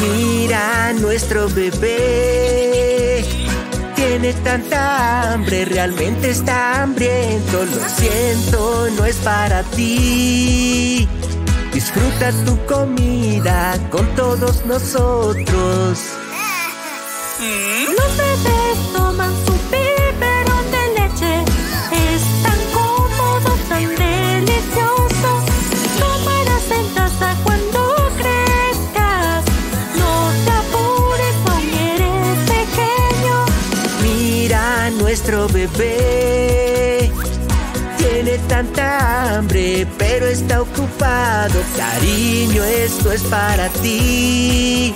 Mira nuestro bebé. Tiene tanta hambre, realmente está hambriento. Lo siento, no es para ti. Disfruta tu comida con todos nosotros. Los bebés toman su bebé. Tiene tanta hambre, pero está ocupado. Cariño, esto es para ti.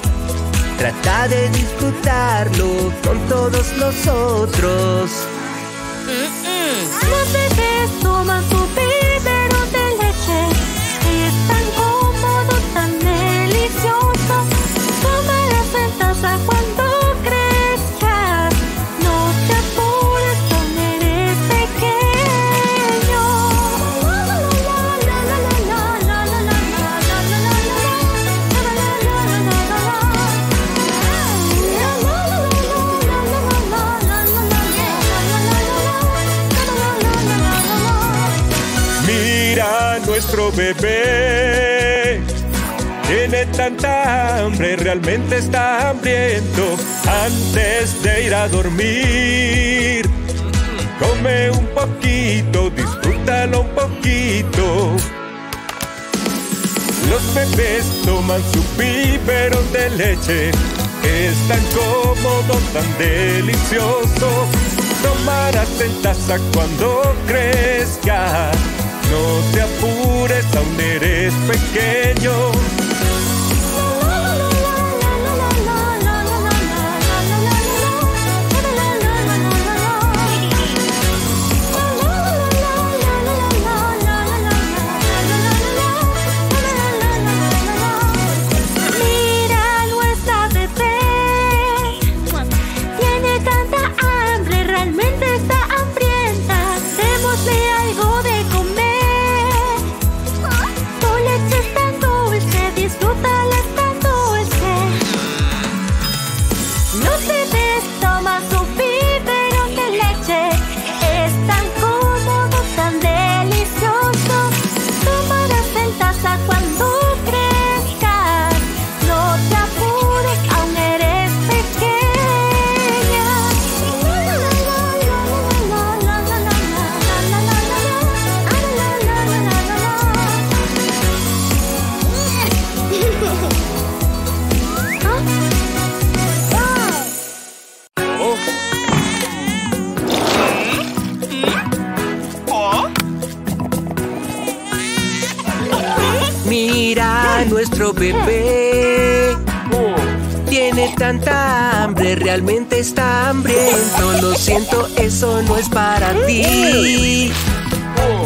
Trata de disfrutarlo con todos nosotros. Los bebés toman su nuestro bebé. Tiene tanta hambre, realmente está hambriento. Antes de ir a dormir, come un poquito, disfrútalo un poquito. Los bebés toman su biberón de leche. Es tan cómodo, tan delicioso. Tomarás en taza cuando crezca. No te apures, aún eres pequeño. Mira nuestro bebé. Tiene tanta hambre, realmente está hambriento. Lo siento, eso no es para ti.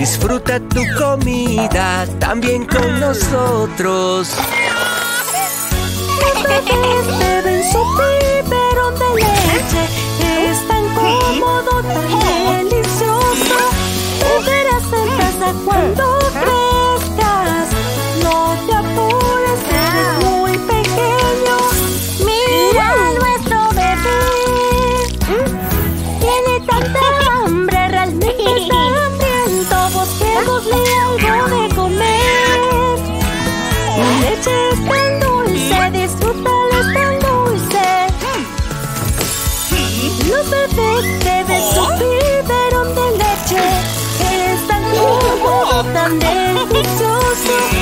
Disfruta tu comida también con nosotros. cómodo, tan delicioso.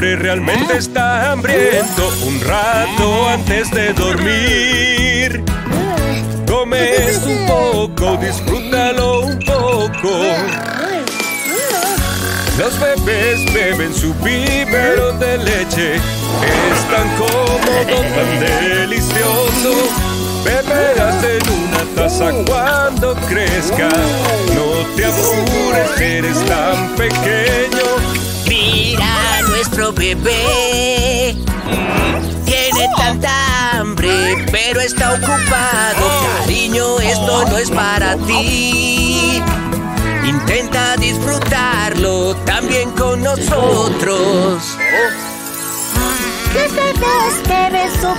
Realmente está hambriento. Un rato antes de dormir. Comes un poco, disfrútalo un poco. Los bebés beben su biberón de leche. Es tan cómodo, tan delicioso. Beberás en una taza cuando crezca. No te apures, eres tan pequeño. Nuestro bebé. Tiene tanta hambre, pero está ocupado. Cariño, esto no es para ti. Intenta disfrutarlo también con nosotros. Los bebés beben su